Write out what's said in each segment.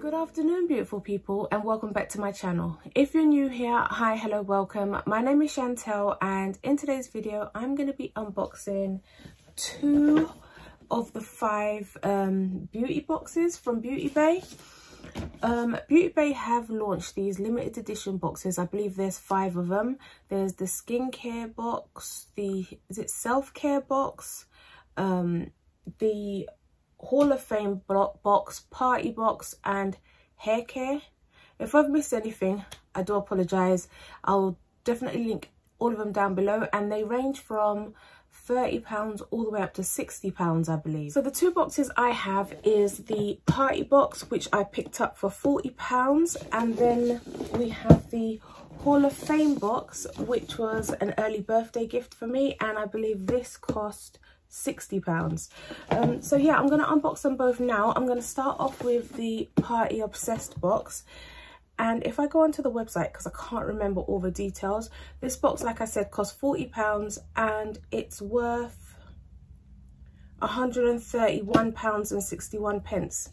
Good afternoon beautiful people and welcome back to my channel. If you're new here, hi, hello, welcome. My name is Chantel and in today's video I'm going to be unboxing two of the five um, beauty boxes from Beauty Bay. Um, Beauty Bay have launched these limited edition boxes. I believe there's five of them. There's the skincare box, the is it self-care box, um, the Hall of Fame box, party box and hair care. If I've missed anything, I do apologise. I'll definitely link all of them down below and they range from £30 all the way up to £60 I believe. So the two boxes I have is the party box which I picked up for £40 and then we have the Hall of Fame box which was an early birthday gift for me and I believe this cost 60 pounds. Um, so yeah i'm going to unbox them both now. I'm going to start off with the party obsessed box. And if i go onto the website because i can't remember all the details this box like i said costs 40 pounds and it's worth 131 pounds and 61 pence.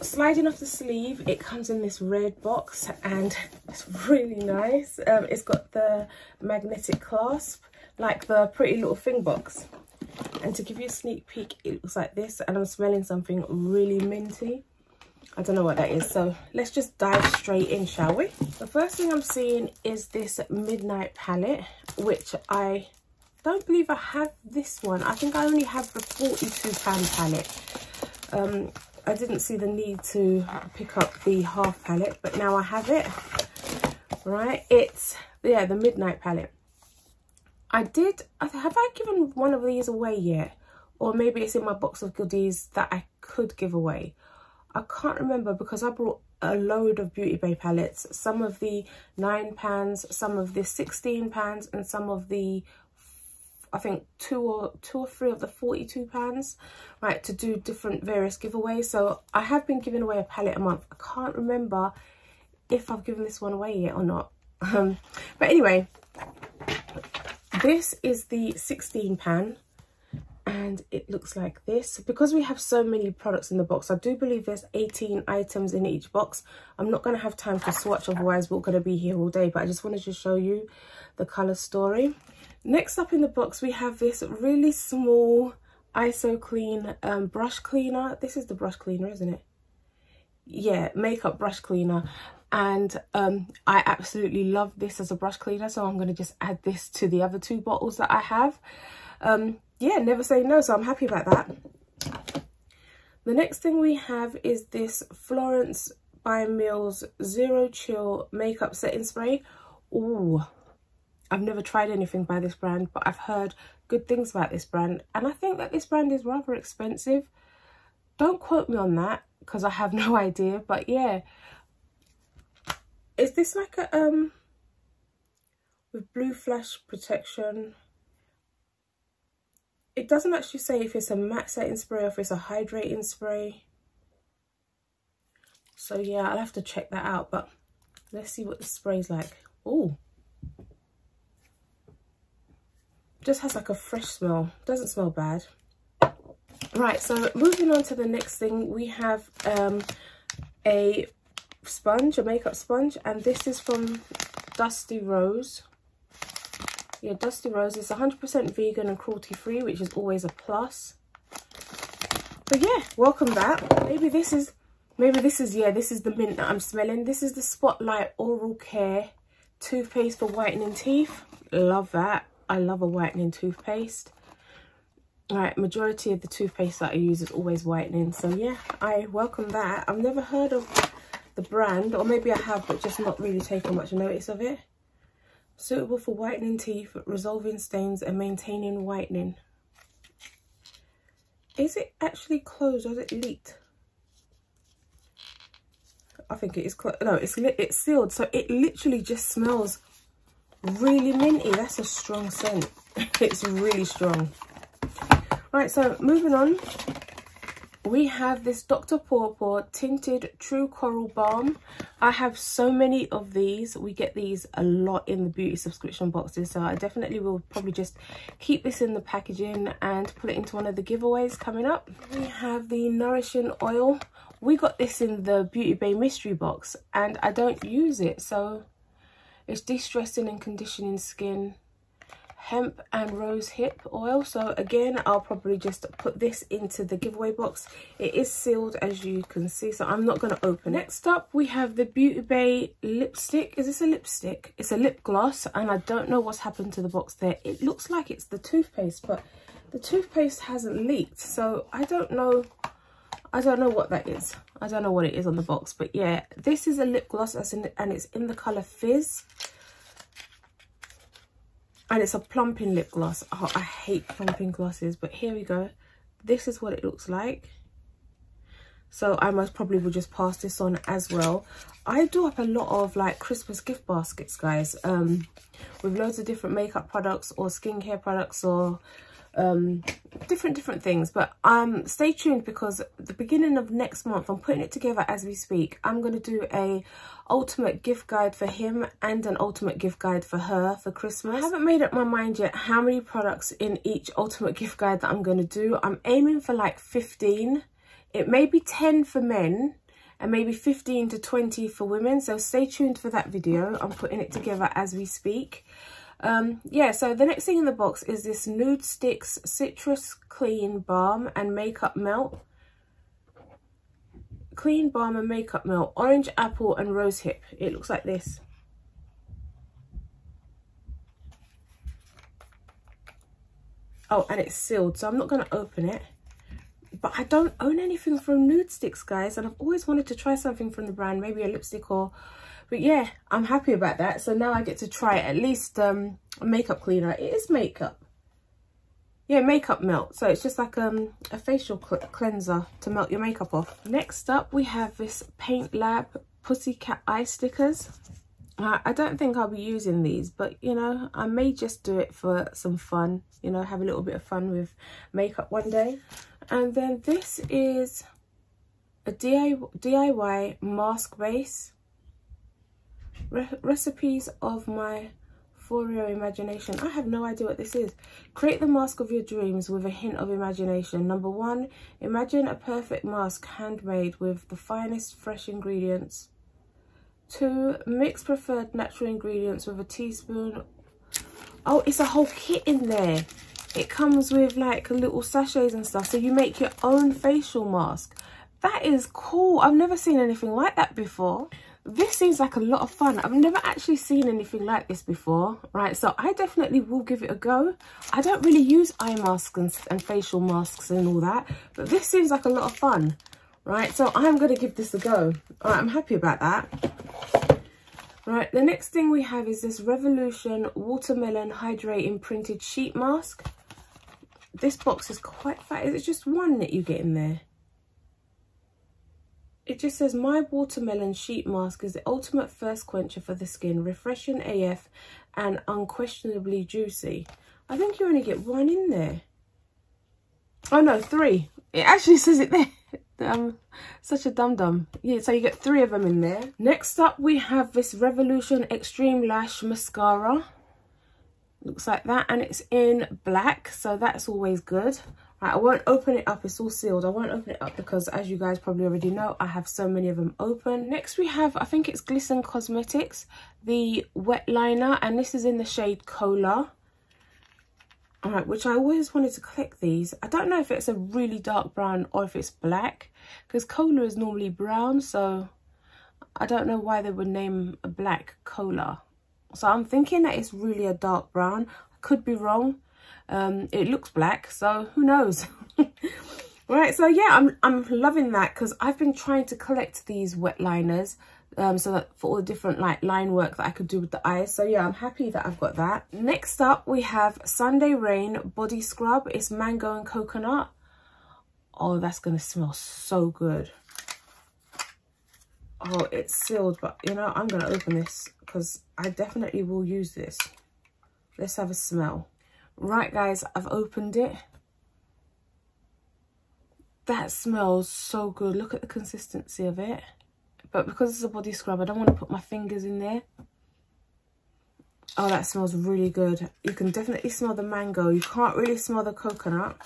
Sliding off the sleeve it comes in this red box and it's really nice. Um, it's got the magnetic clasp like the pretty little thing box. And to give you a sneak peek it looks like this and i'm smelling something really minty. I don't know what that is so let's just dive straight in shall we? The first thing i'm seeing is this midnight palette which i don't believe i have this one. I think i only have the 42 pound palette. Um i didn't see the need to pick up the half palette but now i have it. Right it's yeah the midnight palette I did, have I given one of these away yet? Or maybe it's in my box of goodies that I could give away. I can't remember because I brought a load of Beauty Bay palettes. Some of the 9 pans, some of the 16 pans and some of the I think two or two or three of the 42 pans, right, to do different various giveaways. So I have been giving away a palette a month. I can't remember if I've given this one away yet or not. Um, but anyway, this is the 16 pan and it looks like this. Because we have so many products in the box i do believe there's 18 items in each box. I'm not going to have time to swatch otherwise we're going to be here all day but i just wanted to show you the color story. Next up in the box we have this really small iso clean um, brush cleaner. This is the brush cleaner isn't it? Yeah makeup brush cleaner and um, I absolutely love this as a brush cleaner so I'm going to just add this to the other two bottles that I have. Um, yeah never say no so I'm happy about that. The next thing we have is this Florence by Mills Zero Chill Makeup Setting Spray. Ooh, I've never tried anything by this brand but I've heard good things about this brand and I think that this brand is rather expensive. Don't quote me on that because I have no idea but yeah is this like a um with blue flash protection? It doesn't actually say if it's a matte setting spray or if it's a hydrating spray. So yeah i'll have to check that out but let's see what the spray's like. Oh just has like a fresh smell. Doesn't smell bad. Right so moving on to the next thing we have um a sponge, a makeup sponge, and this is from Dusty Rose. Yeah, Dusty Rose is 100% vegan and cruelty free, which is always a plus. But yeah, welcome back. Maybe this is, maybe this is, yeah, this is the mint that I'm smelling. This is the Spotlight Oral Care toothpaste for whitening teeth. Love that. I love a whitening toothpaste. Right, majority of the toothpaste that I use is always whitening. So yeah, I welcome that. I've never heard of the brand, or maybe I have, but just not really taken much notice of it. Suitable for whitening teeth, resolving stains, and maintaining whitening. Is it actually closed or is it leaked? I think it is closed. No, it's. It's sealed, so it literally just smells really minty. That's a strong scent. it's really strong. Right, so moving on, we have this Dr. Pawpaw Tinted True Coral Balm. I have so many of these. We get these a lot in the beauty subscription boxes. So I definitely will probably just keep this in the packaging and put it into one of the giveaways coming up. We have the Nourishing Oil. We got this in the Beauty Bay mystery box and I don't use it. So it's de-stressing and conditioning skin hemp and rose hip oil. So again i'll probably just put this into the giveaway box. It is sealed as you can see so i'm not going to open it. Next up we have the beauty bay lipstick. Is this a lipstick? It's a lip gloss and i don't know what's happened to the box there. It looks like it's the toothpaste but the toothpaste hasn't leaked so i don't know I don't know what that is. I don't know what it is on the box. But yeah, this is a lip gloss and it's in the colour Fizz and it's a plumping lip gloss. Oh, i hate plumping glosses but here we go. This is what it looks like. So i most probably will just pass this on as well. I do up a lot of like christmas gift baskets guys um with loads of different makeup products or skincare products or um different different things. But um stay tuned because the beginning of next month i'm putting it together as we speak. I'm going to do a ultimate gift guide for him and an ultimate gift guide for her for christmas. I haven't made up my mind yet how many products in each ultimate gift guide that i'm going to do. I'm aiming for like 15 it may be 10 for men and maybe 15 to 20 for women. So stay tuned for that video. I'm putting it together as we speak um yeah so the next thing in the box is this Nudestix citrus clean balm and makeup melt. Clean balm and makeup melt orange apple and rose hip. It looks like this. Oh and it's sealed so i'm not going to open it. But i don't own anything from Nudestix guys and i've always wanted to try something from the brand maybe a lipstick or but yeah i'm happy about that. So now i get to try at least um makeup cleaner. It is makeup. Yeah makeup melt. So it's just like um a facial cl cleanser to melt your makeup off. Next up we have this paint lab pussycat eye stickers. I don't think I'll be using these, but you know, I may just do it for some fun, you know, have a little bit of fun with makeup one day. And then this is a DIY mask base Re recipes of my for your imagination. I have no idea what this is. Create the mask of your dreams with a hint of imagination. Number one, imagine a perfect mask handmade with the finest fresh ingredients. Two, mix preferred natural ingredients with a teaspoon. Oh, it's a whole kit in there. It comes with like little sachets and stuff. So you make your own facial mask. That is cool. I've never seen anything like that before this seems like a lot of fun. I've never actually seen anything like this before right? So i definitely will give it a go. I don't really use eye masks and, and facial masks and all that but this seems like a lot of fun right? So i'm going to give this a go. All right i'm happy about that. Right the next thing we have is this revolution watermelon hydrating printed sheet mask. This box is quite fat. Is it just one that you get in there it just says, my watermelon sheet mask is the ultimate first quencher for the skin, refreshing AF and unquestionably juicy. I think you only get one in there. Oh no, three. It actually says it there. um, such a dum-dum. Yeah, so you get three of them in there. Next up, we have this Revolution Extreme Lash Mascara. Looks like that, and it's in black, so that's always good. Right, I won't open it up, it's all sealed. I won't open it up because as you guys probably already know, I have so many of them open. Next we have, I think it's Glisten Cosmetics, the wet liner, and this is in the shade Cola. Alright, which I always wanted to collect these. I don't know if it's a really dark brown or if it's black, because Cola is normally brown, so I don't know why they would name a black Cola. So I'm thinking that it's really a dark brown. I could be wrong um, it looks black, so who knows? right, so yeah, I'm, I'm loving that because I've been trying to collect these wet liners um, so that for all the different like line work that I could do with the eyes. So yeah, I'm happy that I've got that. Next up, we have Sunday Rain Body Scrub. It's mango and coconut. Oh, that's going to smell so good. Oh, it's sealed, but you know, I'm going to open this because I definitely will use this. Let's have a smell. Right, guys, I've opened it. that smells so good. Look at the consistency of it. But because it's a body scrub, I don't want to put my fingers in there. Oh, that smells really good. You can definitely smell the mango. You can't really smell the coconut.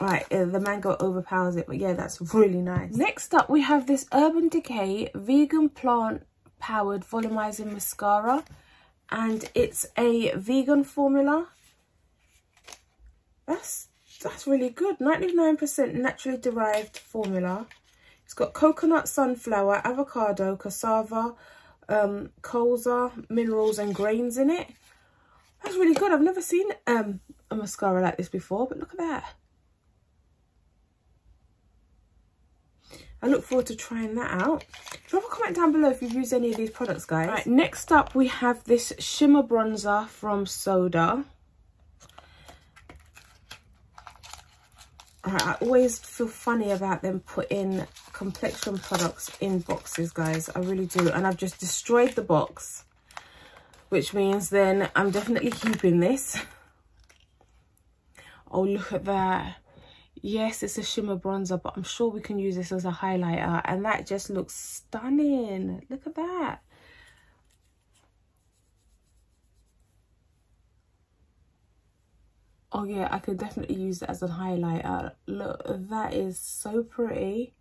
Right, uh, the mango overpowers it. But yeah, that's really nice. Next up, we have this Urban Decay Vegan Plant Powered Volumizing Mascara. And it's a vegan formula. That's that's really good. 99% naturally derived formula. It's got coconut, sunflower, avocado, cassava, um, colza, minerals and grains in it. That's really good. I've never seen um, a mascara like this before, but look at that. I look forward to trying that out. Drop a comment down below if you've used any of these products, guys. Right, next up we have this shimmer bronzer from Soda. I always feel funny about them putting complexion products in boxes, guys. I really do. And I've just destroyed the box, which means then I'm definitely keeping this. Oh, look at that. Yes, it's a shimmer bronzer, but I'm sure we can use this as a highlighter. And that just looks stunning. Look at that. Oh yeah i could definitely use it as a highlighter. Look that is so pretty.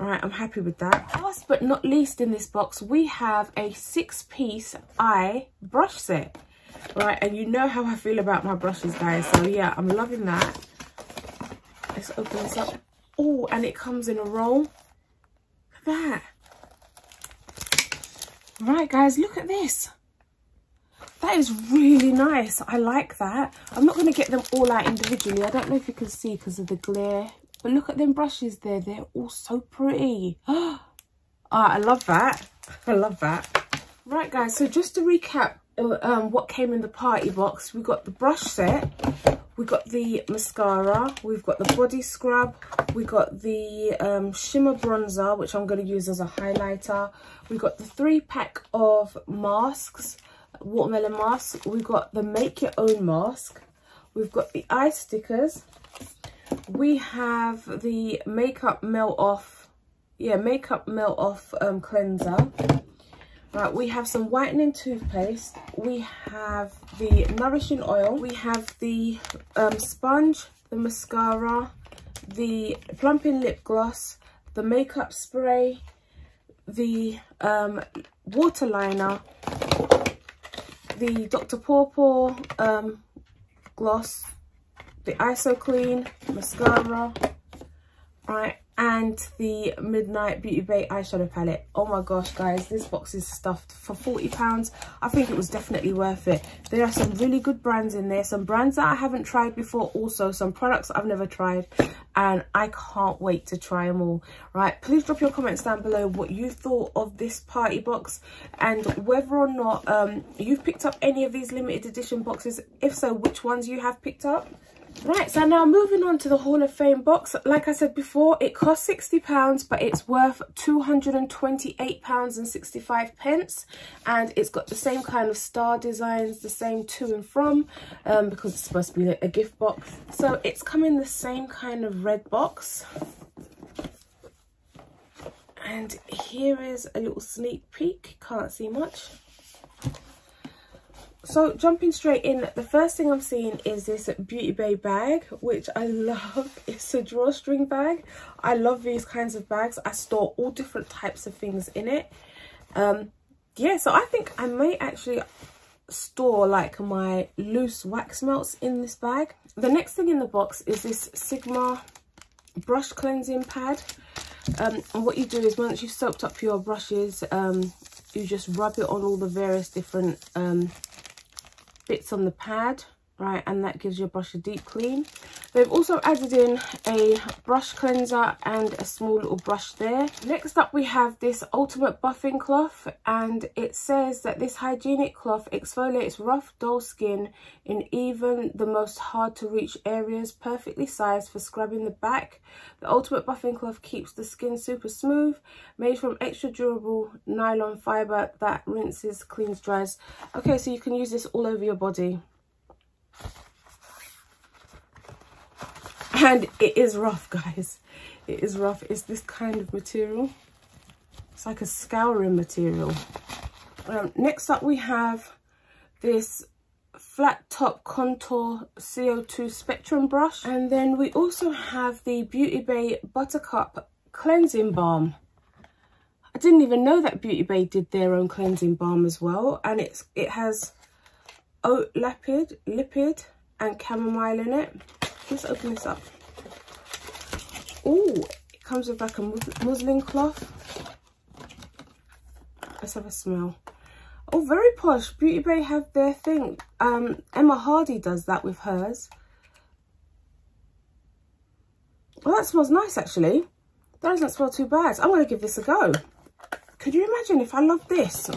All right i'm happy with that. Last but not least in this box we have a six-piece eye brush set. Right and you know how i feel about my brushes guys. So yeah i'm loving that. Let's open this up. Oh and it comes in a roll. Look at that. Right guys look at this that is really nice. I like that. I'm not going to get them all out individually. I don't know if you can see because of the glare. But look at them brushes there. They're all so pretty. oh, I love that. I love that. Right, guys. So just to recap uh, um, what came in the party box. We got the brush set. We got the mascara. We've got the body scrub. We got the um, shimmer bronzer, which I'm going to use as a highlighter. We got the three pack of masks watermelon mask. We've got the make your own mask. We've got the eye stickers. We have the makeup melt off, yeah, makeup melt off um, cleanser. Right, we have some whitening toothpaste. We have the nourishing oil. We have the um, sponge, the mascara, the plumping lip gloss, the makeup spray, the um, water liner, the Dr. Pawpaw um, gloss, the ISO Clean mascara, right, and the Midnight Beauty Bay eyeshadow palette. Oh my gosh, guys, this box is stuffed for £40. I think it was definitely worth it. There are some really good brands in there, some brands that I haven't tried before, also some products I've never tried, and I can't wait to try them all. Right, please drop your comments down below what you thought of this party box and whether or not um, you've picked up any of these limited edition boxes. If so, which ones you have picked up. Right, so now moving on to the Hall of Fame box. Like I said before, it costs £60, but it's worth two hundred and twenty-eight pounds and sixty-five pence, And it's got the same kind of star designs, the same to and from, um, because it's supposed to be a gift box. So it's come in the same kind of red box. And here is a little sneak peek. Can't see much so jumping straight in the first thing i'm seeing is this beauty bay bag which i love. It's a drawstring bag. I love these kinds of bags. I store all different types of things in it. Um yeah so i think i may actually store like my loose wax melts in this bag. The next thing in the box is this sigma brush cleansing pad. Um and what you do is once you've soaked up your brushes um you just rub it on all the various different um bits on the pad right and that gives your brush a deep clean. They've also added in a brush cleanser and a small little brush there. Next up we have this ultimate buffing cloth and it says that this hygienic cloth exfoliates rough dull skin in even the most hard to reach areas perfectly sized for scrubbing the back. The ultimate buffing cloth keeps the skin super smooth made from extra durable nylon fiber that rinses cleans dries. Okay so you can use this all over your body and it is rough guys. It is rough. It's this kind of material. It's like a scouring material. Um, next up we have this flat top contour co2 spectrum brush. And then we also have the beauty bay buttercup cleansing balm. I didn't even know that beauty bay did their own cleansing balm as well. And it's it has oat lipid lipid and chamomile in it. Let's open this up. Oh it comes with like a muslin cloth. Let's have a smell. Oh very posh. Beauty bay have their thing. Um Emma Hardie does that with hers. Well that smells nice actually. That doesn't smell too bad. I'm gonna give this a go. Could you imagine if i love this?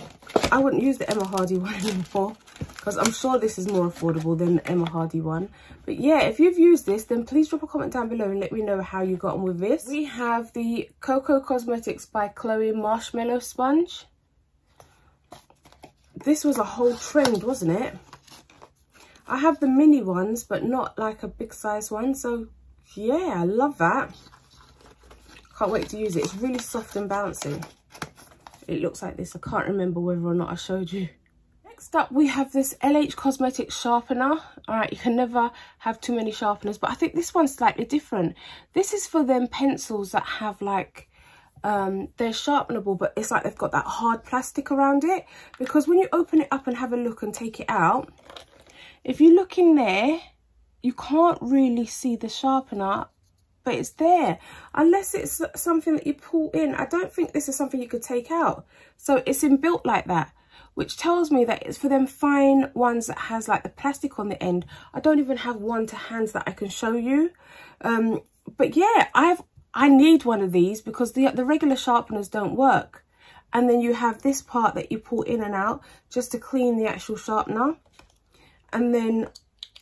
I wouldn't use the Emma Hardie one anymore because I'm sure this is more affordable than the Emma Hardie one. But yeah, if you've used this, then please drop a comment down below and let me know how you got on with this. We have the Coco Cosmetics by Chloe Marshmallow Sponge. This was a whole trend, wasn't it? I have the mini ones, but not like a big size one. So yeah, I love that. Can't wait to use it. It's really soft and bouncy. It looks like this. I can't remember whether or not I showed you. Next up, we have this LH Cosmetics sharpener. All right, you can never have too many sharpeners, but I think this one's slightly different. This is for them pencils that have like, um, they're sharpenable, but it's like they've got that hard plastic around it. Because when you open it up and have a look and take it out, if you look in there, you can't really see the sharpener but it's there unless it's something that you pull in i don't think this is something you could take out so it's inbuilt like that which tells me that it's for them fine ones that has like the plastic on the end. I don't even have one to hands that I can show you. Um, but yeah, I have I need one of these because the, the regular sharpeners don't work. And then you have this part that you pull in and out just to clean the actual sharpener. And then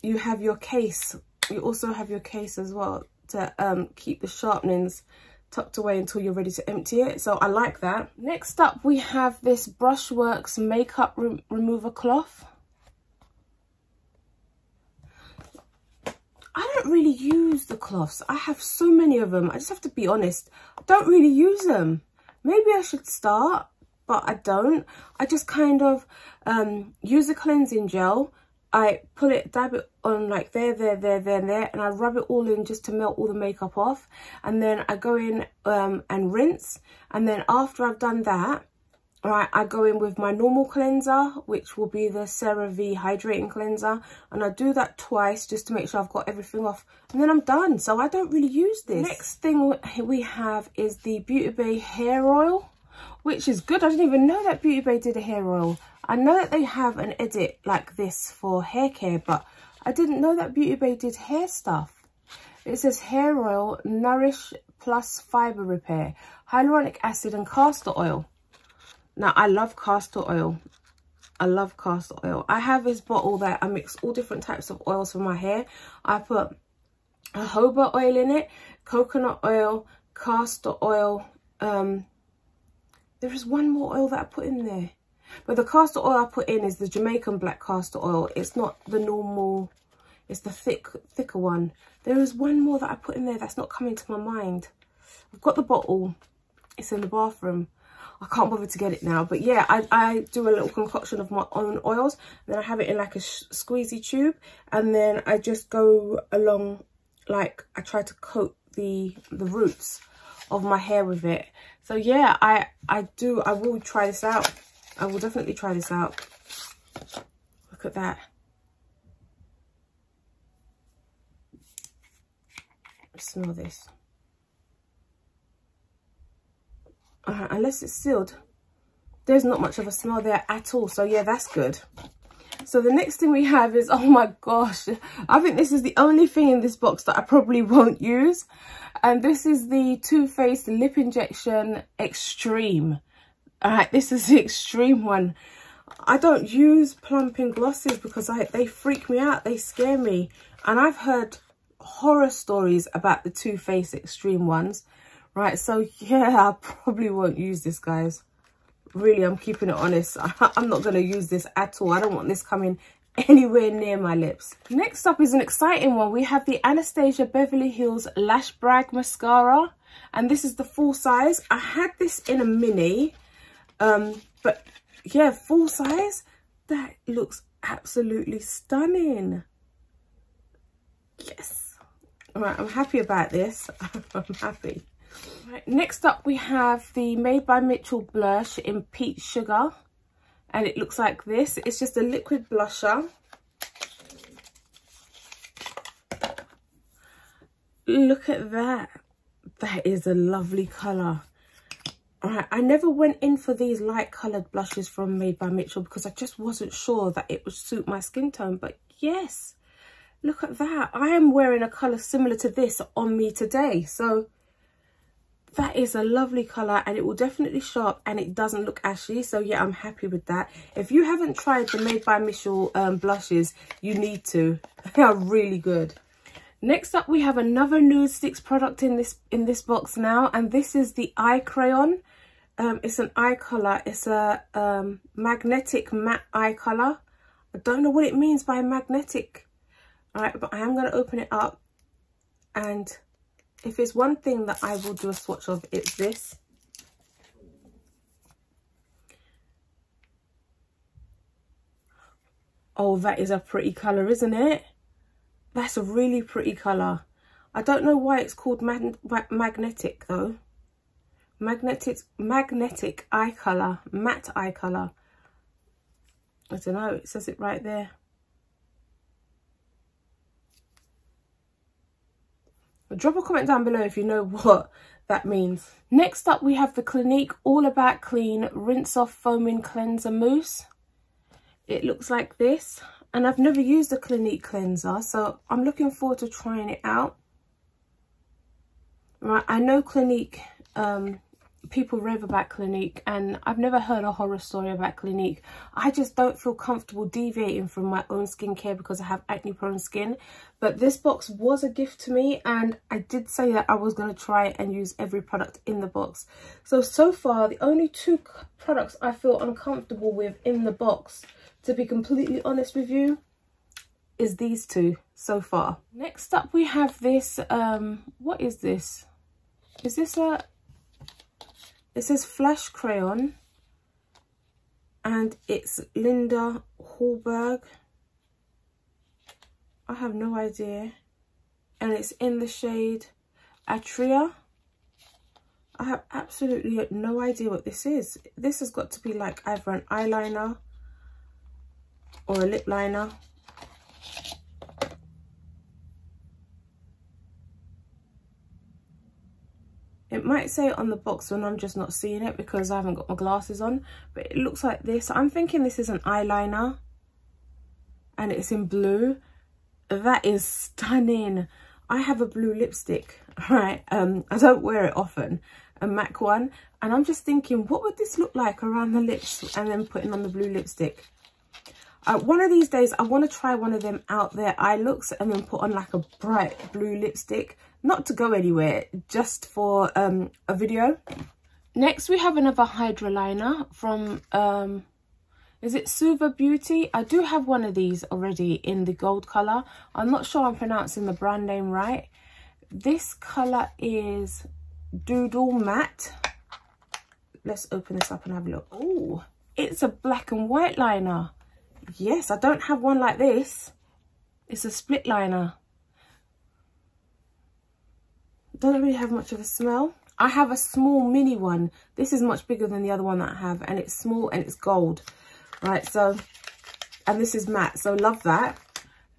you have your case. You also have your case as well to um, keep the sharpenings tucked away until you're ready to empty it. So I like that. Next up, we have this Brushworks Makeup Re Remover Cloth. I don't really use the cloths. I have so many of them. I just have to be honest. I don't really use them. Maybe I should start, but I don't. I just kind of um, use a cleansing gel I pull it, dab it on like there, there, there, there, there, and I rub it all in just to melt all the makeup off. And then I go in um, and rinse. And then after I've done that, right, I go in with my normal cleanser, which will be the CeraVe Hydrating Cleanser. And I do that twice just to make sure I've got everything off. And then I'm done. So I don't really use this. Next thing we have is the Beauty Bay Hair Oil, which is good. I didn't even know that Beauty Bay did a hair oil. I know that they have an edit like this for hair care, but I didn't know that Beauty Bay did hair stuff. It says hair oil, nourish plus fiber repair, hyaluronic acid and castor oil. Now, I love castor oil. I love castor oil. I have this bottle that I mix all different types of oils for my hair. I put jojoba oil in it, coconut oil, castor oil. Um, there is one more oil that I put in there. But the castor oil I put in is the Jamaican black castor oil. It's not the normal, it's the thick, thicker one. There is one more that I put in there that's not coming to my mind. I've got the bottle. It's in the bathroom. I can't bother to get it now. But yeah, I, I do a little concoction of my own oils. And then I have it in like a squeezy tube. And then I just go along, like I try to coat the, the roots of my hair with it. So yeah, I, I do, I will try this out. I will definitely try this out. Look at that. Smell this. Uh, unless it's sealed, there's not much of a smell there at all. So yeah, that's good. So the next thing we have is, oh my gosh, I think this is the only thing in this box that I probably won't use. And this is the Too Faced Lip Injection Extreme. All right, this is the extreme one. I don't use plumping glosses because I, they freak me out. They scare me. And I've heard horror stories about the Too Faced extreme ones. Right, so yeah, I probably won't use this, guys. Really, I'm keeping it honest. I'm not going to use this at all. I don't want this coming anywhere near my lips. Next up is an exciting one. We have the Anastasia Beverly Hills Lash Brag Mascara. And this is the full size. I had this in a mini. Um, but yeah, full size. That looks absolutely stunning. Yes. All right, I'm happy about this. I'm happy. Right, next up we have the Made by Mitchell blush in Peach Sugar. And it looks like this. It's just a liquid blusher. Look at that. That is a lovely colour. Alright, I never went in for these light coloured blushes from Made by Mitchell because I just wasn't sure that it would suit my skin tone. But yes, look at that. I am wearing a colour similar to this on me today. So that is a lovely colour and it will definitely show up and it doesn't look ashy. So yeah, I'm happy with that. If you haven't tried the Made by Mitchell um, blushes, you need to. They are really good. Next up, we have another Nudestix product in this in this box now, and this is the eye crayon. Um, it's an eye colour. It's a um, magnetic matte eye colour. I don't know what it means by magnetic. All right, but I am going to open it up. And if it's one thing that I will do a swatch of, it's this. Oh, that is a pretty colour, isn't it? That's a really pretty colour. I don't know why it's called mag magnetic though magnetic magnetic eye color matte eye color i don't know it says it right there drop a comment down below if you know what that means. Next up we have the clinique all about clean rinse off foaming cleanser mousse. It looks like this. And i've never used a clinique cleanser so i'm looking forward to trying it out. Right i know clinique um people rave about Clinique and I've never heard a horror story about Clinique. I just don't feel comfortable deviating from my own skincare because I have acne prone skin. But this box was a gift to me and I did say that I was going to try and use every product in the box. So, so far the only two products I feel uncomfortable with in the box, to be completely honest with you, is these two so far. Next up we have this, um, what is this? Is this a it says Flash Crayon and it's Linda Hallberg. I have no idea. And it's in the shade Atria. I have absolutely no idea what this is. This has got to be like either an eyeliner or a lip liner. It might say on the box when I'm just not seeing it because I haven't got my glasses on. But it looks like this. I'm thinking this is an eyeliner. And it's in blue. That is stunning. I have a blue lipstick, right? Um, I don't wear it often. A MAC one. And I'm just thinking, what would this look like around the lips and then putting on the blue lipstick? Uh, one of these days, I want to try one of them out there eye looks and then put on like a bright blue lipstick not to go anywhere, just for um, a video. Next, we have another Hydra liner from, um, is it Suva Beauty? I do have one of these already in the gold colour. I'm not sure I'm pronouncing the brand name right. This colour is Doodle Matte. Let's open this up and have a look. Oh, it's a black and white liner. Yes, I don't have one like this. It's a split liner doesn't really have much of a smell. I have a small mini one. This is much bigger than the other one that I have and it's small and it's gold. Right, so, and this is matte, so love that.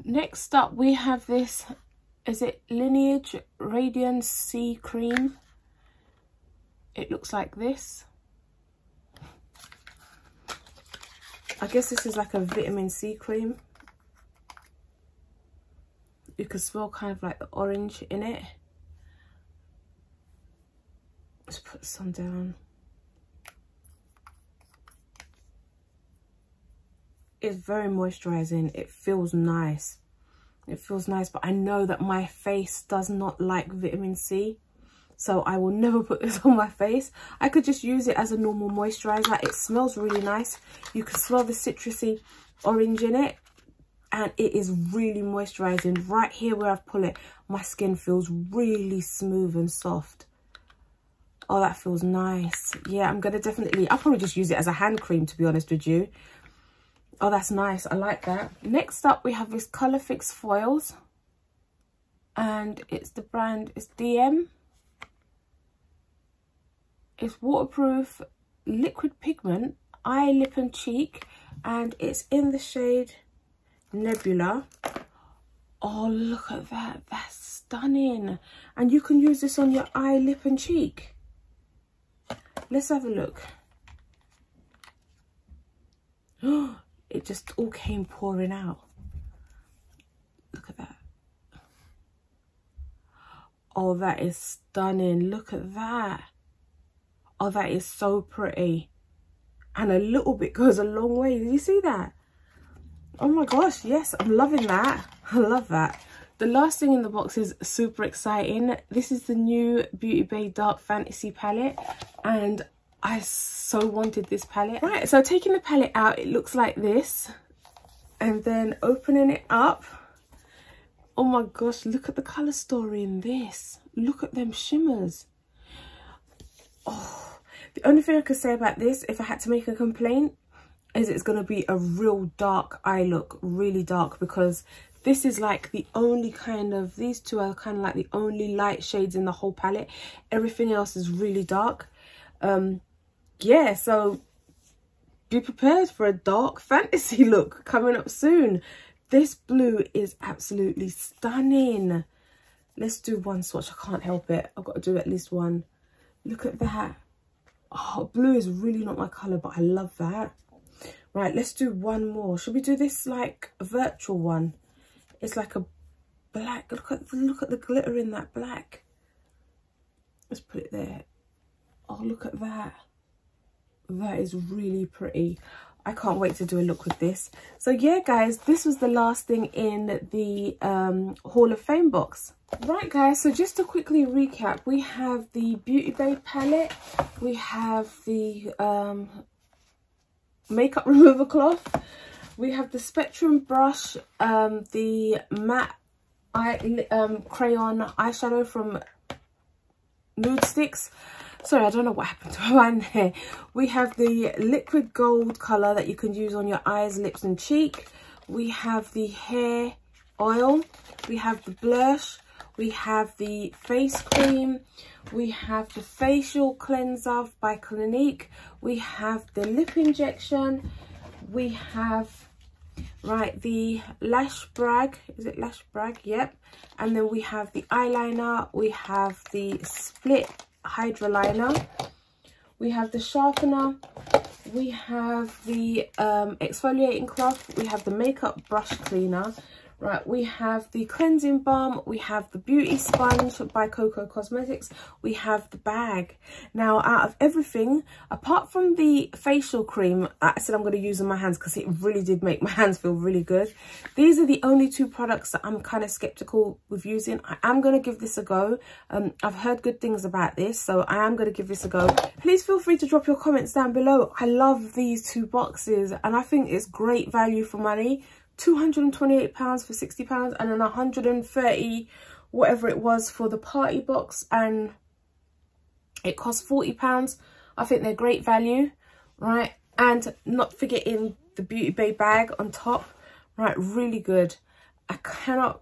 Next up we have this, is it Lineage Radiant C Cream? It looks like this. I guess this is like a vitamin C cream. You can smell kind of like the orange in it. Let's put some down. It's very moisturizing. It feels nice. It feels nice, but I know that my face does not like vitamin C. So I will never put this on my face. I could just use it as a normal moisturizer. It smells really nice. You can smell the citrusy orange in it. and it is really moisturizing right here where I've put it my skin feels really smooth and soft oh that feels nice. Yeah I'm gonna definitely I'll probably just use it as a hand cream to be honest with you. Oh that's nice. I like that. Next up we have this color fix foils. And it's the brand it's DM it's waterproof liquid pigment eye lip and cheek. And it's in the shade nebula. Oh look at that. That's stunning. And you can use this on your eye lip and cheek let's have a look. It just all came pouring out. Look at that. Oh that is stunning. Look at that. Oh that is so pretty. And a little bit goes a long way. Did you see that? Oh my gosh yes i'm loving that. I love that the last thing in the box is super exciting. This is the new beauty bay dark fantasy palette and i so wanted this palette. Right so taking the palette out it looks like this and then opening it up. Oh my gosh look at the color story in this. Look at them shimmers. Oh the only thing i could say about this if i had to make a complaint is it's going to be a real dark eye look really dark because this is like the only kind of these two are kind of like the only light shades in the whole palette. Everything else is really dark. Um yeah so be prepared for a dark fantasy look coming up soon. This blue is absolutely stunning. Let's do one swatch. I can't help it. I've got to do at least one. Look at that. Oh blue is really not my color but i love that. Right let's do one more. Should we do this like a virtual one it's like a black look at look at the glitter in that black let's put it there oh look at that that is really pretty I can't wait to do a look with this. So yeah, guys, this was the last thing in the um, Hall of Fame box. Right, guys, so just to quickly recap, we have the Beauty Bay palette. We have the um, makeup remover cloth. We have the Spectrum brush, um, the matte eye, um, crayon eyeshadow from Nudestix. Sorry i don't know what happened to my line there. We have the liquid gold color that you can use on your eyes lips and cheek. We have the hair oil. We have the blush. We have the face cream. We have the facial cleanser by clinique. We have the lip injection. We have right the lash brag is it lash brag? Yep. And then we have the eyeliner we have the split hydra liner we have the sharpener we have the um, exfoliating cloth we have the makeup brush cleaner Right, we have the cleansing balm, we have the beauty sponge by Coco Cosmetics, we have the bag. Now, out of everything, apart from the facial cream, I said I'm going to use on my hands because it really did make my hands feel really good. These are the only two products that I'm kind of skeptical with using. I am going to give this a go. Um, I've heard good things about this, so I am going to give this a go. Please feel free to drop your comments down below. I love these two boxes and I think it's great value for money 228 pounds for 60 pounds and then 130 whatever it was for the party box and it cost 40 pounds. I think they're great value right? And not forgetting the beauty bay bag on top right? Really good. I cannot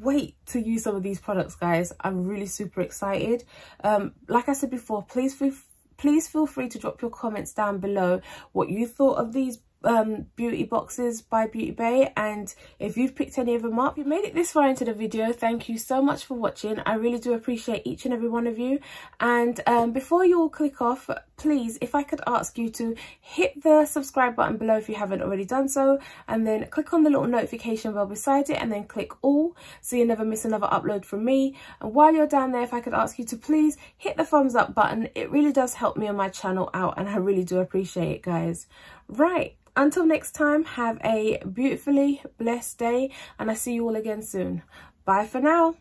wait to use some of these products guys. I'm really super excited. Um like i said before please feel please feel free to drop your comments down below what you thought of these um, beauty boxes by Beauty Bay and if you've picked any of them up, you made it this far into the video. Thank you so much for watching. I really do appreciate each and every one of you. And um, before you all click off, please, if I could ask you to hit the subscribe button below if you haven't already done so and then click on the little notification bell beside it and then click all so you never miss another upload from me. And while you're down there, if I could ask you to please hit the thumbs up button. It really does help me on my channel out and I really do appreciate it, guys. Right, until next time, have a beautifully blessed day and I see you all again soon. Bye for now.